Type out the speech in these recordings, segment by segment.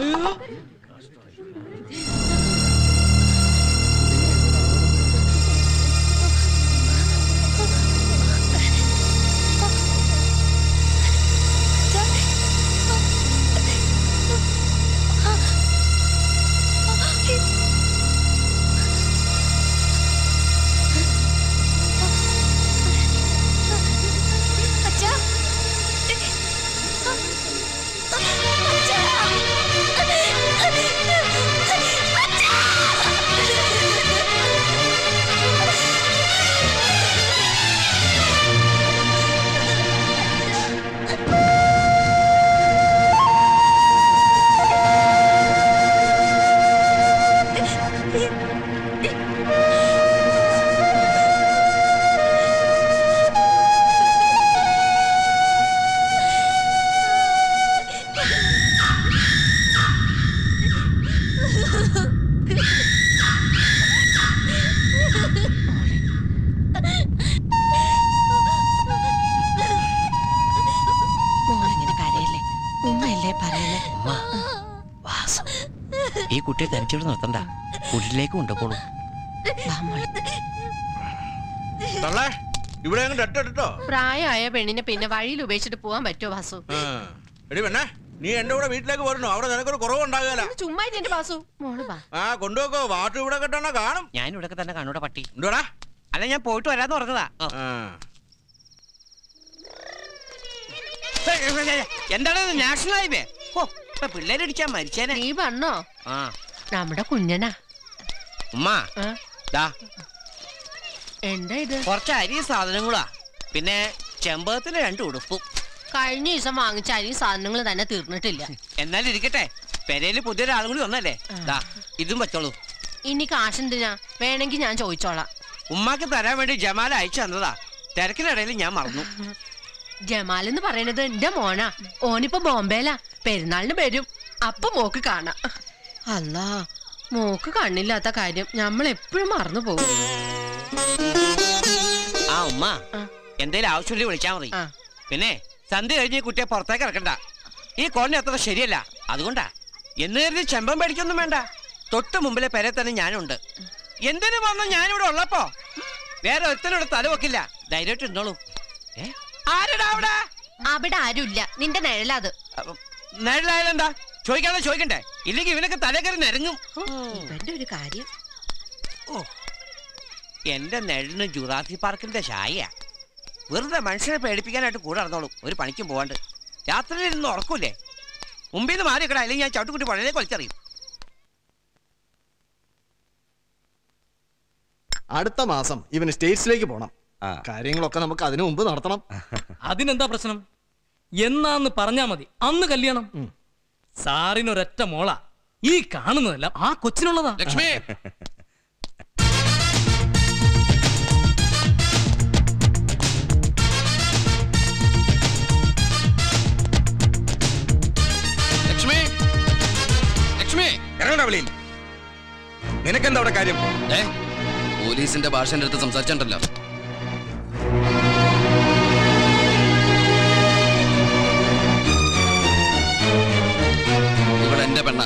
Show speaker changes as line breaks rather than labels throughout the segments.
えー കുട്ടിയെ തനിച്ചിവിടെ നിർത്തണ്ട കുട്ടിലേക്ക് കൊണ്ടുപോളൂ പ്രായമായ പെണ്ണിനെ പിന്നെ വഴിയിൽ ഉപേക്ഷിച്ചിട്ട് പോവാൻ പറ്റുമോ വാസു എടി നീ എന്റെ കൂടെ വീട്ടിലേക്ക് വരണോ അവിടെ നിനക്കൊരു കുറവുണ്ടാകില്ല ചുമ്മാ മോള് ആ കൊണ്ടുപോക്കോ വാട്ടു ഇവിടെ കിട്ടണ കാണും ഞാൻ ഇവിടെ തന്നെ കാണൂടെ പട്ടി അല്ല ഞാൻ പോയിട്ട് വരാന്ന് പറഞ്ഞതാ എന്താണ് നാഷണൽ ഹൈവേ ഓ പിള്ളേരടിച്ചാ മരിച്ചേനെ നീ വന്നോ ആ നമ്മുടെ കുഞ്ഞനാ ഉമ്മാ ദാ എന്താ ഇത് കുറച്ച് അരി സാധനങ്ങളാ പിന്നെ ചെമ്പകത്തിന്റെ രണ്ട് ഉടുപ്പും കഴിഞ്ഞ ദിവസം വാങ്ങിച്ച അരി സാധനങ്ങൾ തന്നെ തീർന്നിട്ടില്ല എന്നാലും ഇരിക്കട്ടെ പെരയില് പുതിയൊരാളും കൂടി വന്നല്ലേ ദാ ഇതും വെച്ചോളൂ ഇനി എന്തിനാ വേണമെങ്കിൽ ഞാൻ ചോദിച്ചോളാം ഉമ്മാക്ക് തരാൻ വേണ്ടി ജമാൽ അയച്ചു തന്നതാ തിരക്കിനിടയിൽ ഞാൻ മറന്നു ജമാൽ എന്ന് പറയണത് എന്റെ മോനാ ഓനിപ്പോ ബോംബേലാ പെരുന്നാളിന് വരും അപ്പൊ മോക്ക് കാണാം അല്ല മോക്ക് കണ്ണില്ലാത്ത കാര്യം നമ്മൾ എപ്പോഴും മറന്നു പോകും ആ ഉമ്മ എന്തേലും ആവശ്യമില്ല വിളിച്ചാ മതി പിന്നെ സന്ധ്യ കഴിഞ്ഞ് കുട്ടിയെ പുറത്തേക്ക് ഇറക്കണ്ട ഈ കോളിനെ അത്ര ശരിയല്ല അതുകൊണ്ടാ എന്ന് കരുതി ചെമ്പം പേടിക്കൊന്നും വേണ്ട തൊട്ട് മുമ്പിലെ പെരെ തന്നെ ഞാനുണ്ട് എന്തിനു വന്ന ഞാനിവിടെ ഉള്ളപ്പോ വേറെ ഒരുത്തനോട് തല വെക്കില്ല ധൈര്യമായിട്ട് ഉണ്ടോളൂ ഏ അവിടെ ആരുമില്ല നിന്റെ നിഴലാത് നിഴലായാലെന്താ ചോദിക്കാണോ ചോദിക്കണ്ടേ ഇല്ലെങ്കിൽ ഇവനൊക്കെ തലകറി നിരങ്ങും എന്റെ ഒരു കാര്യം ഓ എന്റെ നിഴലിന് ജുറാസി പാർക്കിന്റെ ഷായ വെറുതെ മനുഷ്യനെ പേടിപ്പിക്കാനായിട്ട് കൂടെ നടന്നോളൂ ഒരു പണിക്കും പോവാണ്ട് രാത്രിയിൽ ഇരുന്ന് ഉറക്കൂല്ലേ മുമ്പിൽ നിന്ന് മാറി കിടാ അല്ലെങ്കിൽ ഞാൻ ചവിട്ടുകുട്ടി പഴയ കൊലച്ചറിയും അടുത്ത മാസം ഇവന് സ്റ്റേറ്റ്സിലേക്ക് പോണം കാര്യങ്ങളൊക്കെ നമുക്ക് അതിനു മുമ്പ് നടത്തണം അതിനെന്താ പ്രശ്നം എന്നാന്ന് പറഞ്ഞാ മതി അന്ന് കല്യാണം സാറിനൊരൊറ്റ മോള ഈ കാണുന്നതല്ല ആ കൊച്ചിനുള്ളതാ ലക്ഷ്മി ലക്ഷ്മി ലക്ഷ്മി നിനക്കെന്താ അവിടെ കാര്യം പോലീസിന്റെ ഭാഷ എൻ്റെ അടുത്ത് സംസാരിച്ചിട്ടുണ്ടല്ലോ എന്റെ പെണ്ണ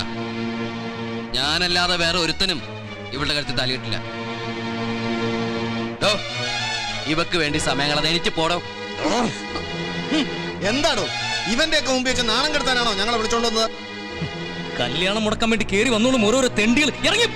ഞാനല്ലാതെ വേറെ ഒരുത്തനും ഇവളുടെ കഴുത്തിൽ താലിയിട്ടില്ല ഇവക്ക് വേണ്ടി സമയങ്ങളത് എനിക്ക് പോടോ എന്താണോ ഇവന്റെ ഒക്കെ മുമ്പ് വെച്ച് നാണം കെടുത്താനാണോ ഞങ്ങളെ വിളിച്ചോണ്ട് വന്നത് കല്യാണം മുടക്കാൻ വേണ്ടി കേറി വന്നോളും ഓരോരോ തെണ്ടികൾ ഇറങ്ങി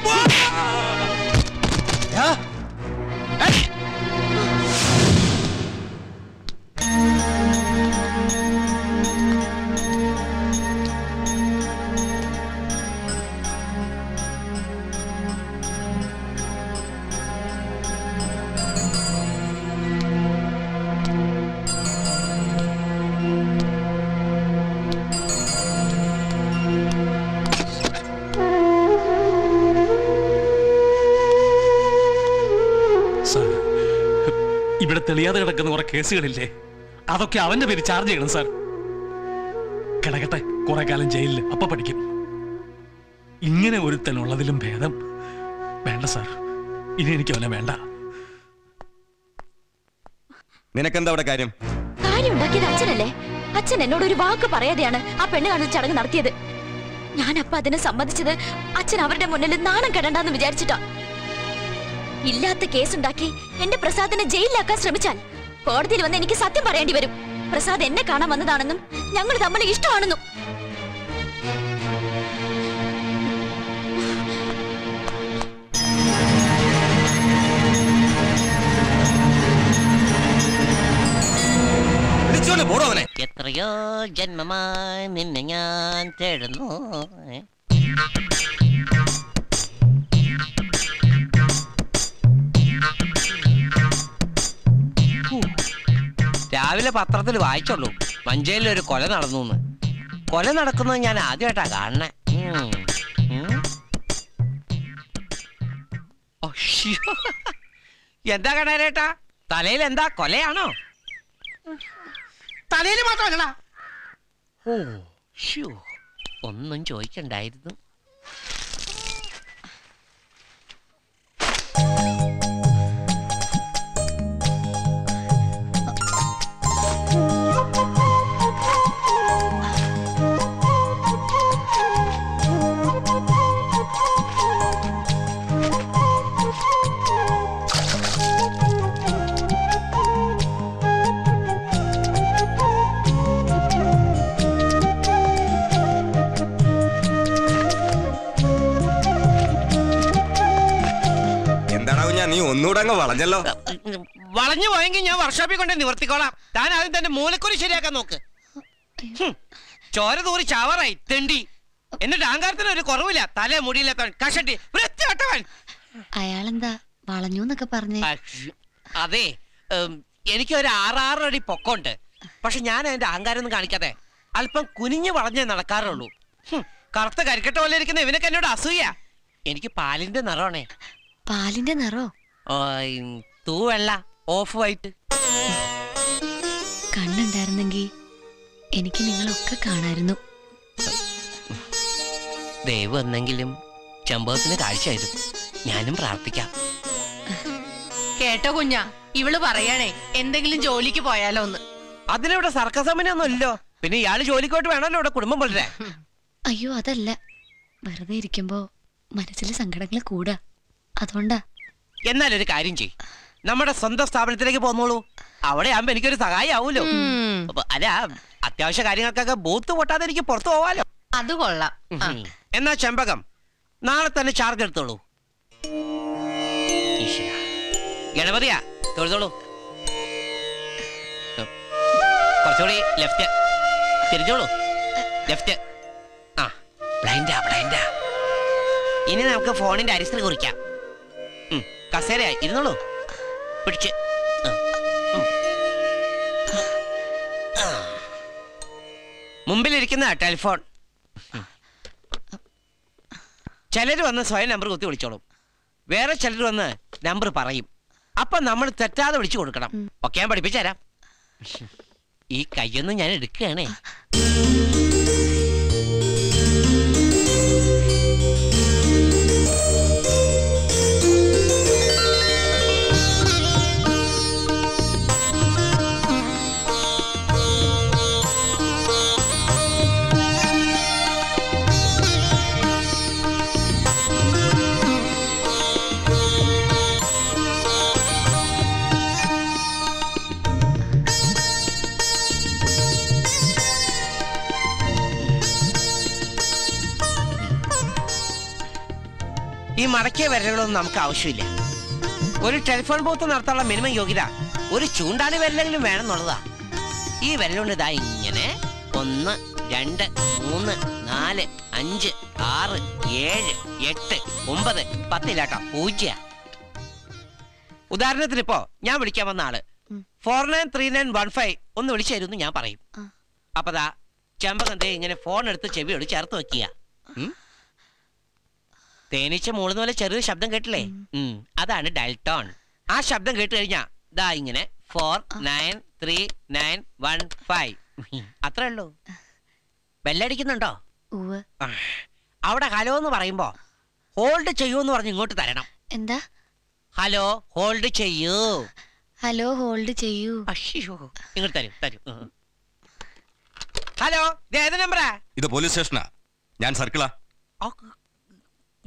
തെളിയാതെ കിടക്കുന്ന കുറെ കേസുകളില്ലേ അതൊക്കെ അവന്റെ പേര് ചാർജ് ചെയ്യണം സാർ കിടക്കട്ടെ കുറെ കാലം ജയിലിൽ അപ്പ പഠിക്കും ഇങ്ങനെ ഒരുത്തനുള്ളതിലും ഭേദം വേണ്ട സാർ ഇനി എനിക്ക് അവനെ വേണ്ട നിനക്കെന്താ അവിടെ കാര്യം കാര്യം അച്ഛനല്ലേ അച്ഛൻ എന്നോട് ഒരു വാക്ക് പറയാതെയാണ് ആ പെണ്ണ് കാണുന്ന ചടങ്ങ് നടത്തിയത് ഞാൻ അപ്പൊ അതിനെ സമ്മതിച്ചത് അച്ഛൻ അവരുടെ മുന്നിൽ നാണം കെടണ്ടെന്ന് വിചാരിച്ചിട്ടാ ഇല്ലാത്ത കേസുണ്ടാക്കി എന്റെ പ്രസാദിനെ ജയിലിലാക്കാൻ ശ്രമിച്ചാൽ കോടതിയിൽ വന്ന് എനിക്ക് സത്യം പറയേണ്ടി വരും പ്രസാദ് എന്നെ കാണാൻ വന്നതാണെന്നും ഞങ്ങൾ തമ്മിൽ ഇഷ്ടമാണെന്നും എത്രയോ ജന്മമായി നിന്നെ ഞാൻ തേടുന്നു രാവിലെ പത്രത്തിൽ വായിച്ചുള്ളൂ മഞ്ചേലിൽ ഒരു കൊല നടന്നു കൊല നടക്കുന്നത് ഞാൻ ആദ്യമായിട്ടാ കാണണേ എന്താ കണേരേട്ടാ തലയിൽ എന്താ കൊലയാണോ തലയിൽ മാത്രമല്ലടാ ഒന്നും ചോദിക്കണ്ടായിരുന്നു വളഞ്ഞല്ലോ വളഞ്ഞു പോയെങ്കിൽ ഞാൻ വർക്ക്ഷോപ്പിൽ കൊണ്ട് നിവർത്തിക്കോളാം താൻ ആദ്യം തന്നെ മൂലക്കുറി ശരിയാക്കാൻ നോക്ക് ചോര തൂറി ചാവറായി തെണ്ടി എന്നിട്ട് ആങ്കാരത്തിന് ഒരു കുറവില്ല തല മുടിയില്ലാത്തവൻ കഷട്ടി വൃത്തിവട്ടവൻ അയാളെന്താ വളഞ്ഞു എന്നൊക്കെ പറഞ്ഞു അതെ എനിക്ക് ഒരു ആറാറടി പൊക്കമുണ്ട് പക്ഷെ ഞാൻ അതിന്റെ അഹങ്കാരം ഒന്നും കാണിക്കാതെ അല്പം കുനിഞ്ഞു വളഞ്ഞേ നടക്കാറുള്ളൂ കറുത്ത കരിക്കട്ട പോലെ ഇരിക്കുന്ന ഇവനൊക്കെ എന്നോട് അസൂയ എനിക്ക് പാലിന്റെ നിറമാണേ പാലിന്റെ നിറോ തൂവെള്ള ഓഫ് വൈറ്റ് കണ്ണുണ്ടായിരുന്നെങ്കിൽ എനിക്ക് നിങ്ങളൊക്കെ കാണായിരുന്നു ദൈവം എന്നെങ്കിലും ചെമ്പകത്തിന് കാഴ്ചയായിരുന്നു ഞാനും പ്രാർത്ഥിക്കാം കേട്ടോ കുഞ്ഞ ഇവള് പറയണേ എന്തെങ്കിലും ജോലിക്ക് പോയാലോ ഒന്ന് അതിലിവിടെ സർക്കസമിനൊന്നുമില്ലോ പിന്നെ ഇയാള് ജോലിക്കോട്ട് വേണമല്ലോ ഇവിടെ കുടുംബം പുലരാൻ അയ്യോ അതല്ല വെറുതെ ഇരിക്കുമ്പോ മനസ്സിലെ സങ്കടങ്ങൾ കൂടാ അതുകൊണ്ടാ എന്നാലൊരു കാര്യം ചെയ്യും നമ്മുടെ സ്വന്തം സ്ഥാപനത്തിലേക്ക് പോന്നോളൂ അവിടെ ആകുമ്പോ എനിക്കൊരു സഹായമാവൂലോ അല്ല അത്യാവശ്യ കാര്യങ്ങൾക്കൊക്കെ ബൂത്ത് പൊട്ടാതെ എനിക്ക് പുറത്തു പോവാലോ അത് കൊള്ളാം എന്നാ ചെമ്പകം നാളെ തന്നെ ചാർജ് എടുത്തോളൂ ഗണപതിയാ തൊഴുതോളൂ കുറച്ചുകൂടി ലെഫ്റ്റ് തിരിച്ചോളൂ ലെഫ്റ്റ് ആ ബ്ലൈൻഡാ ബ്ലൈൻഡാ ഇനി നമുക്ക് ഫോണിന്റെ അരിസ്ഥ കുറിക്കാം കസേരയായി ഇരുന്നോളൂ പിടിച്ച് മുമ്പിലിരിക്കുന്ന ടെലിഫോൺ ചിലർ വന്ന് സ്വയം നമ്പർ കുത്തി വിളിച്ചോളും വേറെ ചിലർ വന്ന് നമ്പർ പറയും അപ്പൊ നമ്മൾ തെറ്റാതെ വിളിച്ചു കൊടുക്കണം ഒക്കെ ഞാൻ പഠിപ്പിച്ചു തരാം ഈ കൈയൊന്നും ഞാൻ എടുക്കുകയാണേ മറക്കിയ വിരലുകളൊന്നും നമുക്ക് ആവശ്യമില്ല ഒരു ടെലിഫോൺ ബൂത്ത് നടത്താനുള്ള മിനിമം യോഗ്യത ഒരു ചൂണ്ടാണി വിരലെങ്കിലും വേണമെന്നുള്ളതാ ഈ വിരലുകൊണ്ട് ഇതാ ഇങ്ങനെ ഒന്ന് രണ്ട് മൂന്ന് നാല് അഞ്ച് ആറ് ഏഴ് എട്ട് ഒമ്പത് പത്തില്ലാട്ടോ പൂജ്യ ഉദാഹരണത്തിന് ഇപ്പോ ഞാൻ വിളിക്കാൻ വന്ന ആള് four nine three nine one five ഒന്ന് വിളിച്ചായിരുന്നു ഞാൻ പറയും അപ്പതാ ചെമ്പകന്തേ ഇങ്ങനെ ഫോൺ എടുത്ത് ചെവിയോട് ചേർത്ത് വെക്കുക തേനീച്ച മൂളുന്ന പോലെ ചെറിയ ശബ്ദം കേട്ടില്ലേ അതാണ് ഡെൽട്ടോൺ ആ ശബ്ദം കേട്ട് കഴിഞ്ഞാ ദാ ഇങ്ങനെ four nine three nine one five അത്രേ ഉള്ളൂ ബെല്ലടിക്കുന്നുണ്ടോ അവിടെ ഹലോ എന്ന് പറയുമ്പോ ഹോൾഡ് ചെയ്യൂ എന്ന് പറഞ്ഞ് ഇങ്ങോട്ട് തരണം എന്താ ഹലോ ഹോൾഡ് ചെയ്യൂ ഹലോ ഹോൾഡ് ചെയ്യൂ അയ്യോ ഇങ്ങോട്ട് തരും തരും ഹലോ ഇത് ഏത് നമ്പറാ ഇത് പോലീസ് സ്റ്റേഷനാ ഞാൻ സർക്കിളാ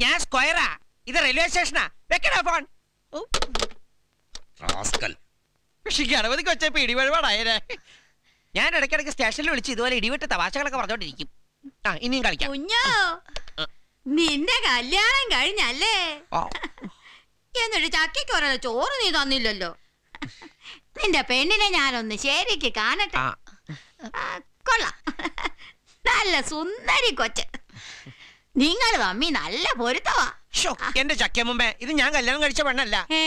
ഞാൻ സ്ക്വയറാ ഇത് റെയിൽവേ സ്റ്റേഷനാ വെക്കടാ ഫോൺ ഗണപതി കൊച്ചപ്പോ ഇടിവഴിപാടായേ ഞാൻ ഇടയ്ക്കിടയ്ക്ക് സ്റ്റേഷനിൽ വിളിച്ച് ഇതുപോലെ ഇടിവിട്ട് തമാശകളൊക്കെ പറഞ്ഞോണ്ടിരിക്കും ആ ഇനിയും കളിക്കാം കുഞ്ഞോ നിന്റെ കല്യാണം കഴിഞ്ഞല്ലേ എന്നിട്ട് ചക്കിക്കൊറ ചോറ് നീ തന്നില്ലല്ലോ നിന്റെ പെണ്ണിനെ ഞാനൊന്ന് ശരിക്ക് കാണട്ടെ കൊള്ളാം നല്ല സുന്ദരി കൊച്ച് നിങ്ങൾ തമ്മി നല്ല പൊരുത്തവാ ഷോ, എന്റെ ചക്കമുമ്പേ ഇത് ഞാൻ കല്യാണം കഴിച്ച പെണ്ണല്ല ഏ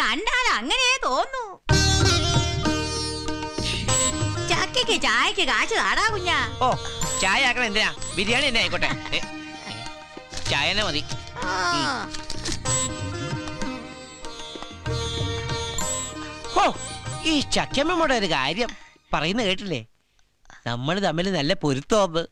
കണ്ടാൽ അങ്ങനെ തോന്നു ചക്കയ്ക്ക് ചായക്ക് കാച്ചു താടാ കുഞ്ഞ ഓ ചായ ആക്കണ എന്തിനാ ബിരിയാണി എന്നെ ആയിക്കോട്ടെ ചായ തന്നെ മതി ഓ ഈ ചക്കമ്മയുടെ ഒരു കാര്യം പറയുന്ന കേട്ടില്ലേ നമ്മൾ തമ്മിൽ നല്ല പൊരുത്തോമ്പ്